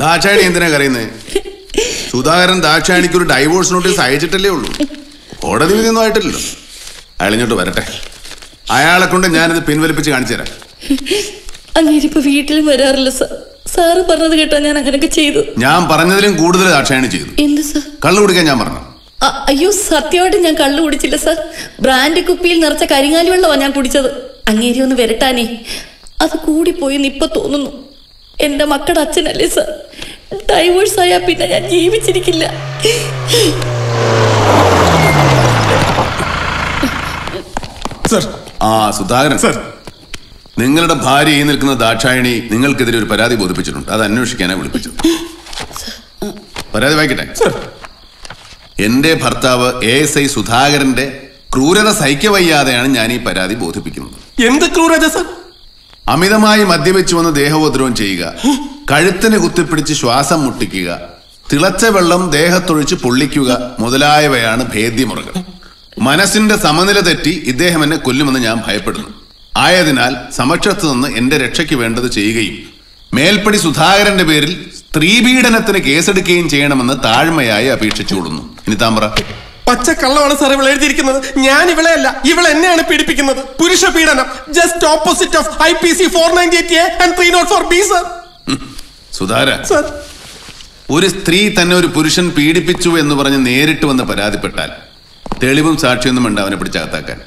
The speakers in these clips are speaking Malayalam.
ദാക്ഷായണി എന്തിനാ കരയുന്നേ? സുധാകരൻ ദാക്ഷായണിക്ക് ഒരു ഡൈവോഴ്സ് നോട്ടീസ് അയച്ചിട്ടല്ലേ ഉള്ളൂ. കോടതി വിധിയൊന്നും ആയിട്ടില്ലല്ലോ. അയാളിഞ്ഞോട്ട് വരട്ടെ. അയാളെ കൊണ്ട് ഞാനിത് പിൻവലിപ്പിച്ച് കാണിച്ചു തരാം. അങ്ങേരിപ്പോ വീട്ടിലും വരാറില്ല സാർ സാറ് പറഞ്ഞത് കേട്ടാ ഞാൻ അങ്ങനെയൊക്കെ ചെയ്തു. ഞാൻ പറഞ്ഞതിലും കൂടുതൽ ദാക്ഷായണി ചെയ്തു. എന്ത് സാർ? കള്ളു കുടിക്കാൻ ഞാൻ പറഞ്ഞു. അയ്യോ സത്യമായിട്ട് ഞാൻ കള്ളു കുടിച്ചില്ല സാർ. ബ്രാൻഡ് കുപ്പിയിൽ നിറച്ച കരിങ്ങാലി വെള്ളമാണ് ഞാൻ കുടിച്ചത്. അങ്ങേരി ഒന്ന് വരട്ടാനേ. അത് കൂടിപ്പോയെന്ന് ഇപ്പൊ തോന്നുന്നു. എന്റെ മക്കളുടെ അച്ഛനല്ലേ സാർ? ഡൈവേഴ്സ് ആയാ പിന്നെ ഞാൻ ജീവിച്ചിരിക്കില്ല. സർ. ആ സുധാകരൻ. സർ. നിങ്ങളുടെ ഭാര്യ ഈ നിൽക്കുന്ന ദാക്ഷായണി നിങ്ങൾക്കെതിരെ ഒരു പരാതി ബോധിപ്പിച്ചിട്ടുണ്ട്. അത് അന്വേഷിക്കാനാണ് വിളിപ്പിച്ചത്. പരാതി വായിക്കട്ടെ? എന്റെ ഭർത്താവ് എ എസ് ഐ സുധാകരന്റെ ക്രൂരത സഹിക്കവയ്യാതെയാണ് ഞാൻ ഈ പരാതി ബോധിപ്പിക്കുന്നത്. എന്ത് ക്രൂരത സർ? അമിതമായി മദ്യപിച്ചു വന്ന് ദേഹോപദ്രവം ചെയ്യുക കഴുത്തിന് കുത്തിപ്പിടിച്ച് ശ്വാസം മുട്ടിക്കുക തിളച്ച വെള്ളം ദേഹത്തൊഴിച്ച് പൊള്ളിക്കുക മുതലായവയാണ് ഭേദ്യമുറകൾ. മനസ്സിന്റെ സമനില തെറ്റി ഇദ്ദേഹം എന്നെ കൊല്ലുമെന്ന് ഞാൻ ഭയപ്പെടുന്നു. ആയതിനാൽ സമക്ഷത്ത് നിന്ന് എന്റെ രക്ഷയ്ക്ക് വേണ്ടത് ചെയ്യുകയും മേൽപ്പടി സുധാകരന്റെ പേരിൽ സ്ത്രീപീഡനത്തിന് കേസെടുക്കുകയും ചെയ്യണമെന്ന് താഴ്മയായി അപേക്ഷിച്ചുകൊള്ളുന്നു ഇനി താമ്പ്ര പച്ചക്കള്ളമാണ് സാർ ഇവിടെ എഴുതിയിരിക്കുന്നത്. ഞാൻ ഇവളെ അല്ല ഇവൾ എന്നെയാണ് പീഡിപ്പിക്കുന്നത്. പുരുഷ പീഡനം just opposite of I P C four ninety eight A and three not four B sir സുധാര sir. ഒരു സ്ത്രീ തന്നെ ഒരു പുരുഷൻ പീഡിപ്പിച്ചു എന്ന് പറഞ്ഞ് നേരിട്ട് വന്ന് പരാതിപ്പെട്ടാൽ തെളിവും സാക്ഷിയൊന്നും ഉണ്ട് അവനെ പിടിച്ചകത്താക്കാൻ.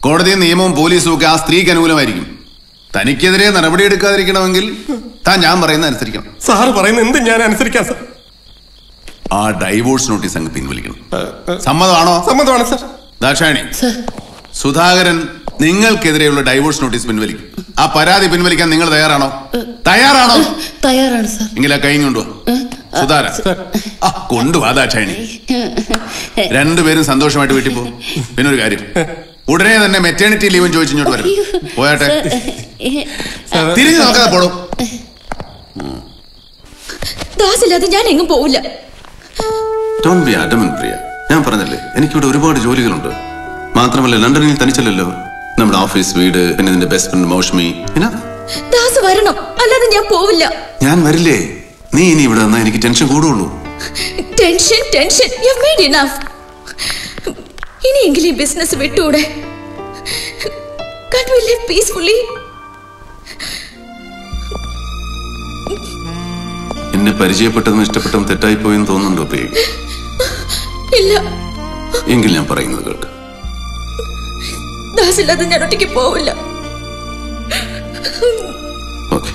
കോടതിയും നിയമവും പോലീസും ഒക്കെ ആ സ്ത്രീക്ക് അനുകൂലമായിരിക്കും. തനിക്കെതിരെ നടപടിയെടുക്കാതിരിക്കണമെങ്കിൽ താൻ ഞാൻ പറയുന്ന അനുസരിക്കണം. സാർ പറയുന്ന എന്ത് ഞാൻ അനുസരിക്കാം സർ? ആ ഡൈവോഴ്സ് നോട്ടീസ് അങ്ങ് പിൻവലിക്കണം. സമ്മതമാണോ? സമ്മതമാണ് സർ. ദാക്ഷായണി സാർ. സുധാകരൻ നിങ്ങൾക്കെതിരെയുള്ള ഡൈവോഴ്സ് നോട്ടീസ് പിൻവലിക്കും. ആ പരാതി പിൻവലിക്കാൻ നിങ്ങൾ തയ്യാറാണോ? തയ്യാറാണോ? തയ്യാറാണ് സാർ. എങ്കിലാ കൈ കൊണ്ടുവാ സുധാര. കൊണ്ടുവാ ദാക്ഷായണി രണ്ടുപേരും സന്തോഷമായിട്ട് വീട്ടിൽ പോകും. പിന്നെ ഒരു കാര്യം. ഉടനെ തന്നെ മെറ്റേണിറ്റി ലീവും ചോദിച്ചു ഇങ്ങോട്ട് വരും പോയാട്ടെ? തിരിഞ്ഞു നോക്കാതെ പോളും ദാസില്ലാതെ ഞാൻ എങ്ങും പോവില്ല. ബി അഡമൻ പ്രിയ ഞാൻ പറഞ്ഞല്ലേ എനിക്കിവിടെ ഒരുപാട് ജോലികളുണ്ട്. മാത്രമല്ല ലണ്ടനിൽ തനിച്ചല്ലല്ലോ. നമ്മുടെ ഓഫീസ് വീട് പിന്നെ നിന്റെ ബെസ്റ്റ് ഫ്രണ്ട് മൗഷ്മി. ദാസ് വരണം. അല്ലാതെ ഞാൻ പോവില്ല. ഞാൻ വരില്ലേ? നീ ഇനി ഇവിടെ വന്നാ എനിക്ക് tension കൂടുള്ളൂ. Tension tension you have made enough ഇനിയെങ്കിലും ഈ ബിസിനസ് വിട്ടൂടെ. കാൻ വി ലിവ് പീസ്ഫുള്ളി എന്നെ പരിചയപ്പെട്ടതും ഇഷ്ടപ്പെട്ടതും തെറ്റായി പോയെന്ന് തോന്നുന്നുണ്ടോ പ്രിയ ഇല്ല. എങ്കിൽ ഞാൻ പറയുന്നത് കേൾക്ക്. ദാസില്ലാതെ ഞാൻ ഒറ്റയ്ക്ക് പോവില്ല. ഓക്കെ.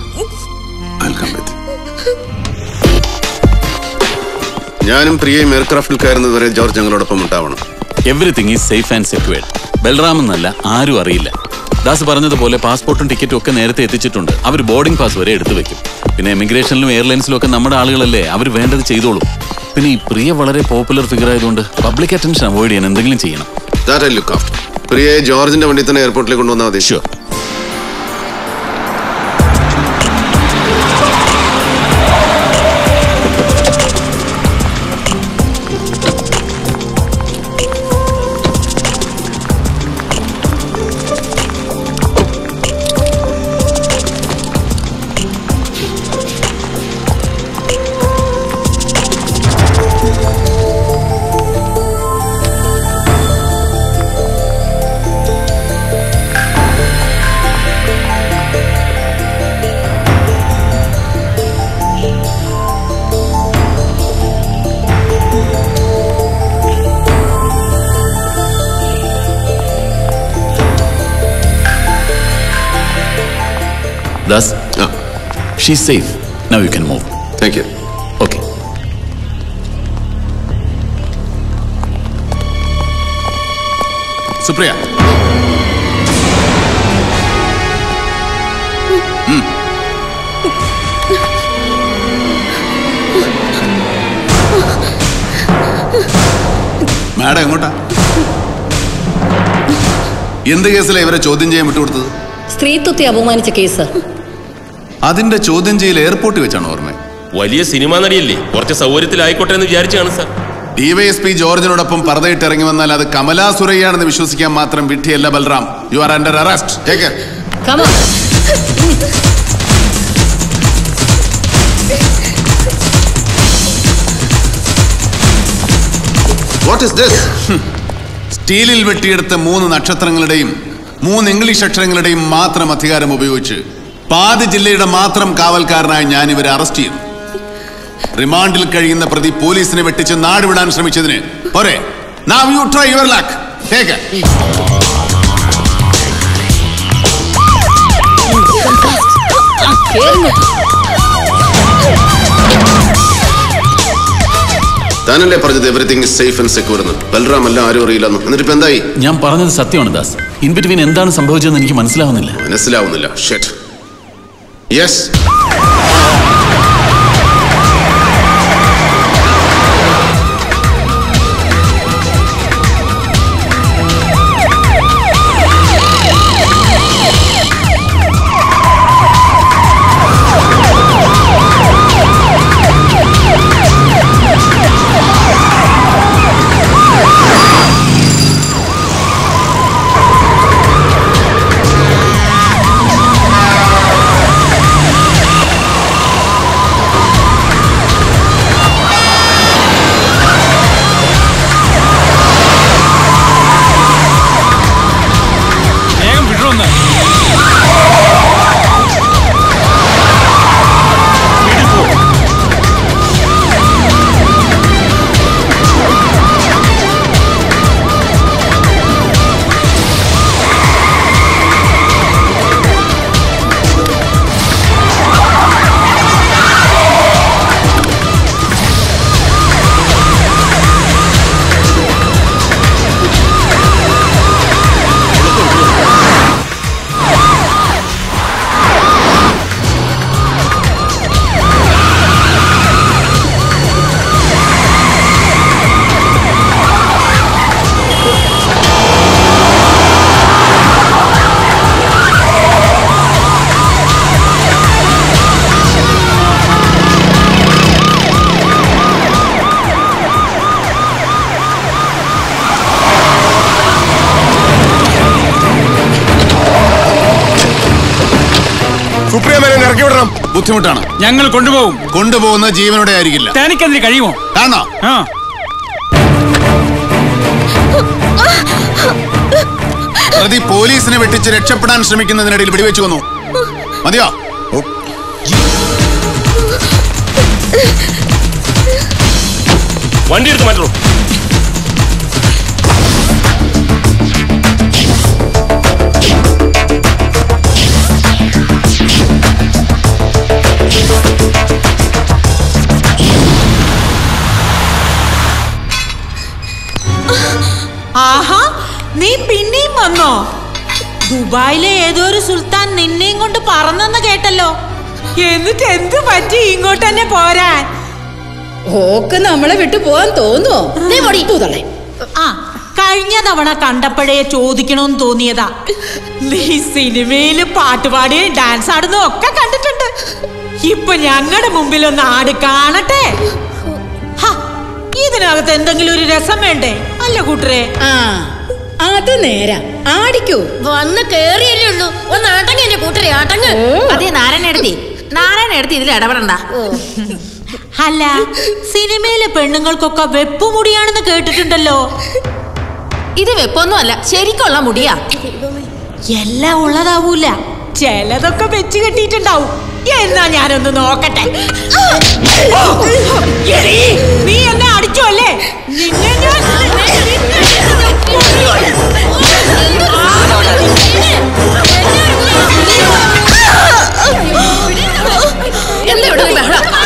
ഞാനും പ്രിയയും എയർക്രാഫ്റ്റിൽ കയറുന്നത് വരെ ജോർജ് ഞങ്ങളോടൊപ്പം ഉണ്ടാവണം. Everything is safe and secured Balram എന്നല്ല ആരും അറിയില്ല. ദാസ് പറഞ്ഞതുപോലെ പാസ്പോർട്ടും ടിക്കറ്റും ഒക്കെ നേരത്തെ എത്തിച്ചിട്ടുണ്ട്. അവർ ബോർഡിംഗ് പാസ് വരെ എടുത്തു വെക്കും. പിന്നെ എമിഗ്രേഷനിലും എയർലൈൻസിലും ഒക്കെ നമ്മുടെ ആളുകളല്ലേ അവർ വേണ്ടത് ചെയ്തോളും. പിന്നെ ഈ പ്രിയ വളരെ പോപ്പുലർ ഫിഗർ ആയതുകൊണ്ട് പബ്ലിക് അറ്റൻഷൻ അവോയ്ഡ് ചെയ്യാൻ എന്തെങ്കിലും ചെയ്യണം. That I look after Priya ജോർജിന്റെ വണ്ടി തന്നെ എയർപോർട്ടിലേക്ക് കൊണ്ടുവന്നാൽ മതി. Sure Das she safe now you can move thank you okay Supriya madam എങ്ങോട്ടാ? എന്ത് കേസിലാണ് ഇവരെ ചോദ്യം ചെയ്യാൻ വിട്ടുകൊടുത്തത്? സ്ത്രീത്വത്തെ അപമാനിച്ച കേസ്. അതിന്റെ ചോദ്യം ചെയ്യൽ എയർപോർട്ടിൽ വെച്ചാണ് ഓർമ്മ. വലിയ സിനിമാ നടിയല്ലേ? കുറച്ച് സൗകര്യത്തിലായിക്കോട്ടെ എന്ന് വിചാരിച്ചാണ് സാർ. ഡിവൈഎസ്പി ജോർജിനോടൊപ്പം പറതയിട്ട് ഇറങ്ങി വന്നാൽ അത് കമലാ സുരയ്യാണെന്ന് വിശ്വസിക്കാൻ മാത്രം വിട്ടിയല്ല Balram. You are under arrest take what is this സ്റ്റീലിൽ വെട്ടിയെടുത്ത മൂന്ന് നക്ഷത്രങ്ങളുടെയും മൂന്ന് ഇംഗ്ലീഷ് അക്ഷരങ്ങളുടെയും മാത്രം അധികാരം ഉപയോഗിച്ച് പാതി ജില്ലയുടെ മാത്രം കാവൽക്കാരനായി ഞാൻ ഇവരെ അറസ്റ്റ് ചെയ്തു റിമാൻഡിൽ കഴിയുന്ന പ്രതി പോലീസിനെ വെട്ടിച്ച് നാട് വിടാൻ ശ്രമിച്ചതിന് പോരെ. Now you try your luck take. താനല്ലേ പറഞ്ഞത് everything is safe and secure എന്ന്? ബൽറാം എല്ലാം ആരും അറിയില്ലെന്ന്. എന്നിട്ട് ഇപ്പൊ എന്തായി? ഞാൻ പറഞ്ഞത് സത്യമാണ് ദാസ്. ഇൻ ബിറ്റ്വീൻ എന്താണ് സംഭവിച്ചതെന്ന് എനിക്ക് മനസ്സിലാവുന്നില്ല. മനസ്സിലാവുന്നില്ല. ഷെറ്റ് Yes. സുപ്രിയമേനെ ബുദ്ധിമുട്ടാണ്. ഞങ്ങൾ കൊണ്ടുപോകും. കൊണ്ടുപോകുന്ന ജീവനോടെ ആയിരിക്കില്ല. തനിക്കതിന് കഴിയുമോ? കാണോ. ആ. പ്രതി പോലീസിനെ വെട്ടിച്ച് രക്ഷപ്പെടാൻ ശ്രമിക്കുന്നതിനിടയിൽ വെടിവെച്ചു വന്നു മതിയോ? വണ്ടി എടുത്ത് മാറ്റണം. ആഹാ നീ പിന്നെയും വന്നോ? ദുബായിലെ ഏതോ ഒരു സുൽത്താൻ നിന്നെയും കൊണ്ട് പറന്നെന്ന് കേട്ടല്ലോ. എന്നിട്ട് എന്ത് പറ്റി ഇങ്ങോട്ട് തന്നെ പോരാൻ? ഓക്ക് നമ്മളെ വിട്ടു പോവാൻ തോന്നുവോ? തൂതള്ളേ. ആ കഴിഞ്ഞ തവണ കണ്ടപ്പോഴേ ചോദിക്കണമെന്ന് തോന്നിയതാ. നീ സിനിമയിൽ പാട്ടുപാടിയും ഡാൻസ് ആടുന്നതും ഒക്കെ കണ്ടിട്ടുണ്ട്. ഇപ്പൊ ഞങ്ങളുടെ മുമ്പിൽ ഒന്ന് ആട് കാണട്ടെ? ഇതിനകത്ത് എന്തെങ്കിലും ഒരു രസം വേണ്ടേ? അല്ല കൂട്ടരെ. ആ അത് നേരാ. ആടിക്കൂ. വന്ന് കേറിയല്ലേ ഉള്ളൂ. ഒന്ന് ആട്ടങ്ങ എന്റെ കൂട്ടരെ അടങ്ങ്. അതെ നാരായണ എടുത്തി. നാരായണ എടുത്തി ഇതിൽ ഇടപെടണ്ട. അല്ല സിനിമയിലെ പെണ്ണുങ്ങൾക്കൊക്കെ വെപ്പ് മുടിയാണെന്ന് കേട്ടിട്ടുണ്ടല്ലോ. ഇത് വെപ്പൊന്നും അല്ല ശരിക്കുള്ള മുടിയാ. എല്ലാം ഉള്ളതാവൂല. ചിലതൊക്കെ വെച്ച് കെട്ടിയിട്ടുണ്ടാവും. എന്നാ ഞാനൊന്ന് നോക്കട്ടെ. നീ എന്നെ അടിച്ചു അല്ലേ? എന്താ ബഹളം?